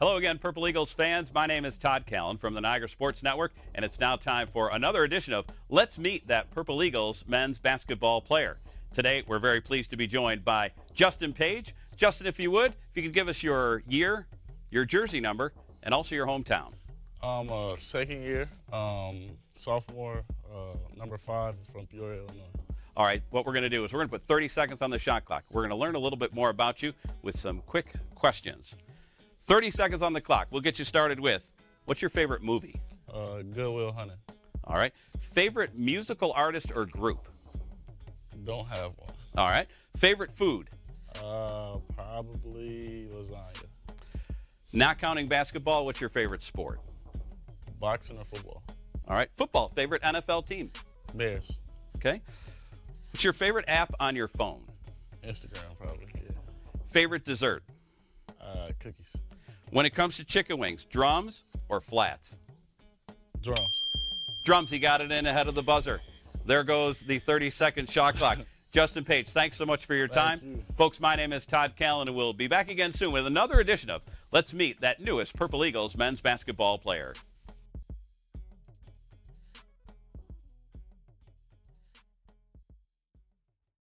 Hello again, Purple Eagles fans. My name is Todd Callan from the Niagara Sports Network, and it's now time for another edition of Let's Meet That Purple Eagles men's basketball player. Today, we're very pleased to be joined by Justin Page. Justin, if you would, if you could give us your year, your jersey number, and also your hometown. Um, uh, second year, um, sophomore, uh, number five from Peoria, Illinois. All right, what we're going to do is we're going to put 30 seconds on the shot clock. We're going to learn a little bit more about you with some quick questions. 30 seconds on the clock. We'll get you started with what's your favorite movie? Uh, Good Will Hunting. All right. Favorite musical artist or group? Don't have one. All right. Favorite food? Uh, probably lasagna. Not counting basketball, what's your favorite sport? Boxing or football? All right. Football. Favorite NFL team? Bears. Okay. What's your favorite app on your phone? Instagram, probably. Yeah. Favorite dessert? Uh, cookies. When it comes to chicken wings, drums or flats? Drums. Drums, he got it in ahead of the buzzer. There goes the 30 second shot clock. Justin Page, thanks so much for your time. you. Folks, my name is Todd Callan, and we'll be back again soon with another edition of Let's Meet That Newest Purple Eagles men's basketball player.